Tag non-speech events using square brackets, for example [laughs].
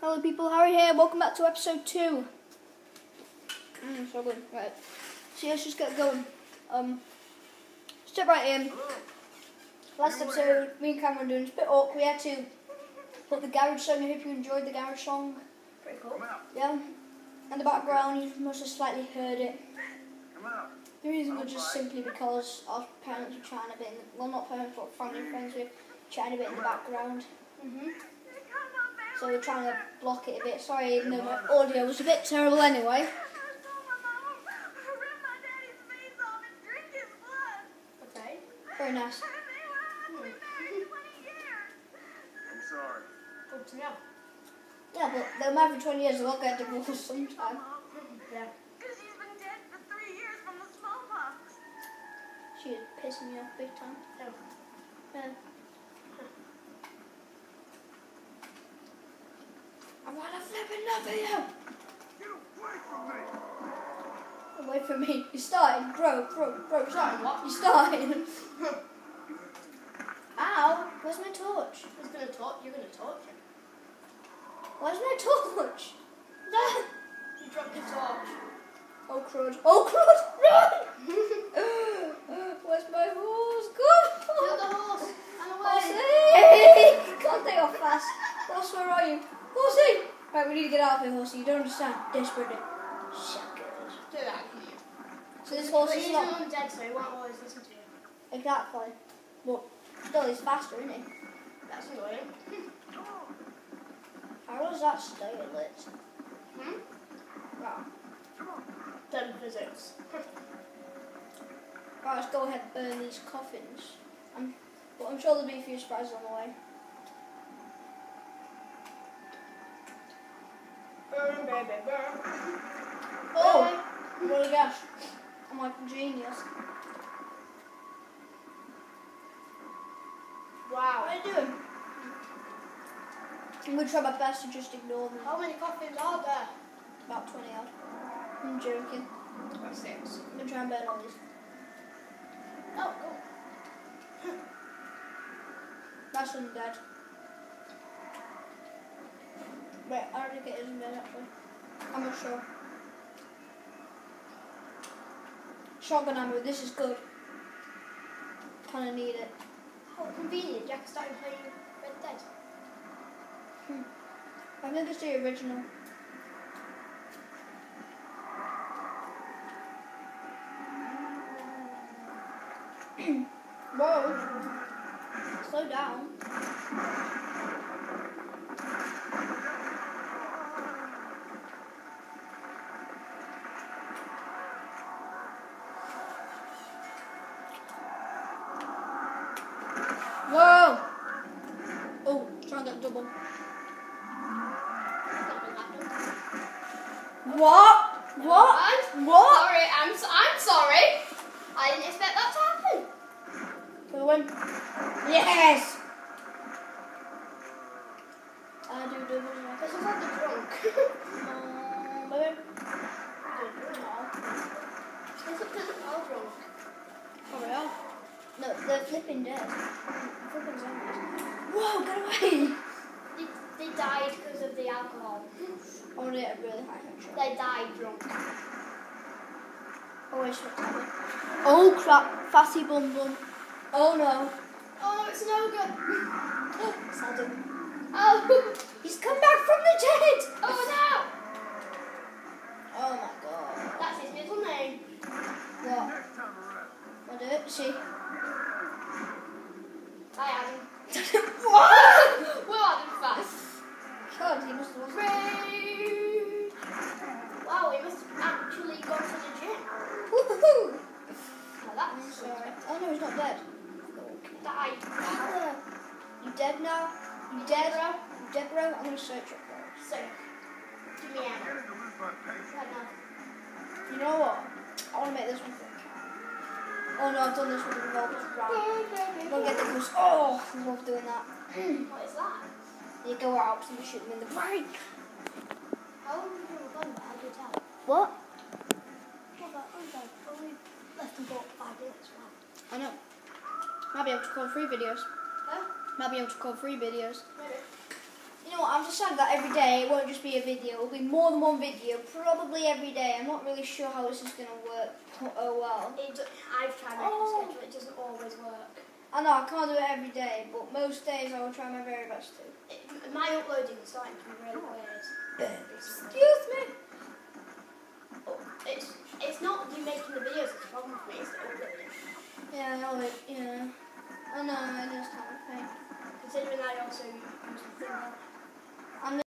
Hello people, Harry here, welcome back to episode 2. Mm, so good, right. So let's just get going. Um, step right in. Last episode, me and Cameron doing it's a bit awkward. We had to put the garage song, I hope you enjoyed the garage song. Pretty cool. Yeah. And the background, you must have slightly heard it. The reason was just simply because our parents were trying a bit, in the, well not parents but family and friends were chatting a bit in the background. Mhm. So we're trying to block it a bit. Sorry, no, the audio was a bit terrible anyway. Okay. Very nice. I'm sorry. Good to know. Yeah, but they're married for 20 years, they'll get divorced sometime. Yeah. She is pissing me off big time. No. Yeah. I want to flip another you. Get away from me! Away from me. You started. Bro, bro, bro, starting. What? You started. [laughs] Ow. Where's my torch? Who's gonna torch? You're gonna torch him. Where's my torch? There. [laughs] You dropped your torch. Oh crud. Oh crud. Run! [laughs] Where's my horse? Kill Go! the horse. And Horsey! away. Can't take off fast. Horse, where are you? Horsey! Get out of here, Horsey. You don't understand. Desperate. Suckers. Do that. So this horse But is not... dead, so he won't always listen to you. Exactly. But still, he's faster, isn't he? That's annoying. How does that stay lit? Hmm? Right. Done physics. Right, let's go ahead and burn these coffins. I'm, but I'm sure there'll be a few surprises on the way. Baby, burn. Oh! A gosh. I'm like a genius. Wow. What are you doing? I'm gonna try my best to just ignore them. How many coffins are there? About 20 odd. I'm joking. About six. I'm gonna try and burn all these. Oh, cool. That's undead. Wait, I don't think it is undead actually. I'm not sure. Shotgun ammo, this is good. Kinda need it. How convenient. Jack started playing Red Dead. Hmm. I think it's the original. [clears throat] Whoa. Slow down. Double. What? What? I'm What? sorry. I'm, so, I'm sorry. I didn't expect that to happen. For the win. Yes! I do double. This is like the drunk. [laughs] Um, baby. This is I'm drunk. Oh, are. No, they're flipping dead. Flipping zombies. Whoa, get away! They, died because of the alcohol. Oh, they had really high temperature. They died drunk. Oh, I have Oh, crap. Fatty bum bum. Oh, no. Oh, it's an ogre. Oh, Saddam. Oh, He's come back from the dead! oh no. Oh, my God. That's his middle name. What? What did it? See? Hi, Adam. [laughs] what? Well, Adam fast. God, he must have lost Wow, he must have actually gone to the gym. Woohoo! Now that's. Oh no, he's not dead. died. Ah, You dead now? You dead? You dead, bro? I'm gonna search it, bro. So, give me ammo. beginning to lose my patience. Right now. You know what? I wanna make this one for a. Oh no, I've done this with the revolver's round. Don't get the goose. Oh, I love doing that. What is that? You go out and you shoot them in the brain. How long have you been gone? How do tell? What? Well, that only less than about five minutes. Wow. I know. Might be able to call three videos. Huh? Might be able to call three videos. Maybe. You know what? I've decided that every day it won't just be a video. It'll be more than one video, probably every day. I'm not really sure how this is going to work. Oh well. It, I've tried making Oh. a schedule, it doesn't always work. I know I can't do it every day, but most days I will try my very best to. It, my uploading is starting to be really weird. Excuse me. It's, it's not you making the videos that's the problem for me, it's the uploading. Yeah, I know it. Yeah. I know it is kind of pain. Considering I also use the thing